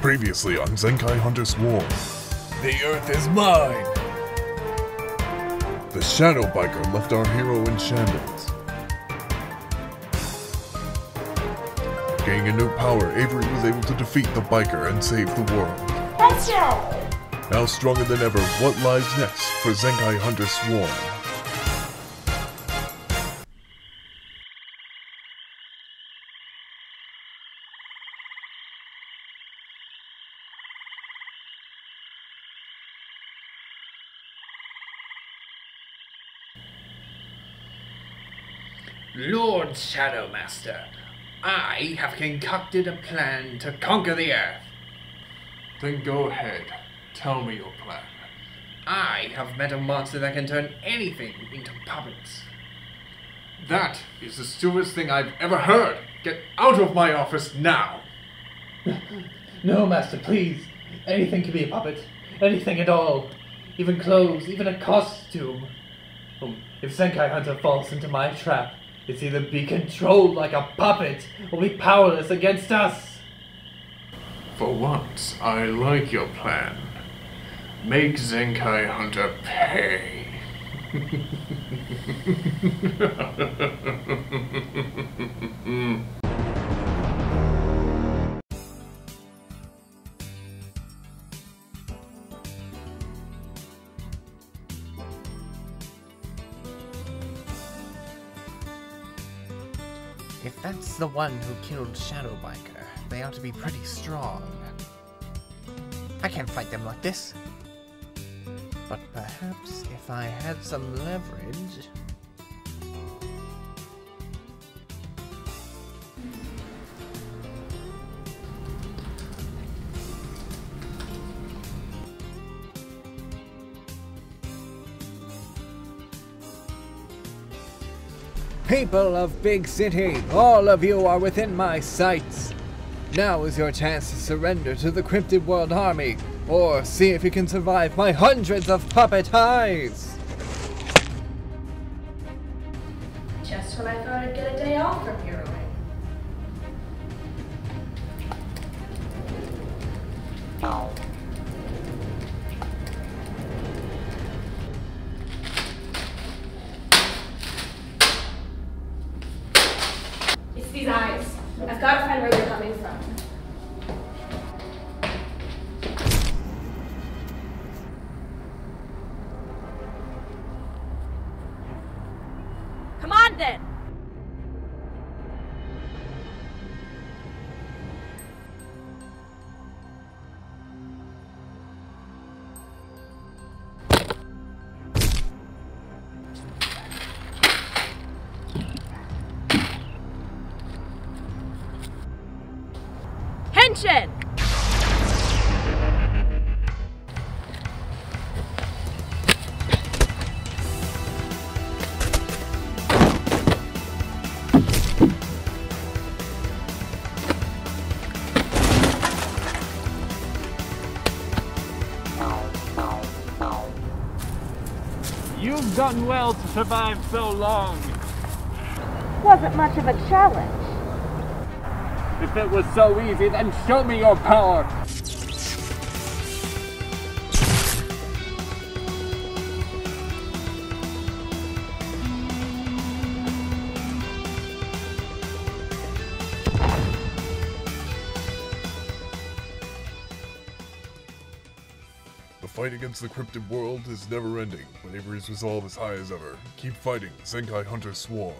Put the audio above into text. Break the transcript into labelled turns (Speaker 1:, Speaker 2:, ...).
Speaker 1: Previously on Zenkai Hunter Swarm,
Speaker 2: The earth is mine!
Speaker 1: the Shadow Biker left our hero in shambles. Gaining a new power, Avery was able to defeat the biker and save the world. Now stronger than ever, what lies next for Zenkai Hunter Swarm?
Speaker 2: Lord Shadowmaster, I have concocted a plan to conquer the earth.
Speaker 3: Then go ahead. Tell me your plan.
Speaker 2: I have met a monster that can turn anything into puppets.
Speaker 3: That is the stupidest thing I've ever heard. Get out of my office now.
Speaker 4: No, master, please. Anything can be a puppet. Anything at all. Even clothes, even a costume. Um, if Zenkai Hunter falls into my trap, it's either be controlled like a puppet or be powerless against us.
Speaker 3: For once, I like your plan. Make Zenkai Hunter pay.
Speaker 5: If that's the one who killed Shadowbiker, they ought to be pretty strong. I can't fight them like this. But perhaps if I had some leverage.
Speaker 6: People of Big City, all of you are within my sights. Now is your chance to surrender to the Cryptid World Army, or see if you can survive my hundreds of puppet eyes.
Speaker 7: Just when I thought I'd get a day off from heroing. These eyes. I've got to find where they're coming from. Henshin!
Speaker 4: You've done well to survive so long.
Speaker 7: Wasn't much of a challenge.
Speaker 4: If it was so easy, then show me your power.
Speaker 1: The fight against the Cryptid World is never ending, but Avery's resolve is high as ever. Keep fighting, Zenkai Hunter Swarm.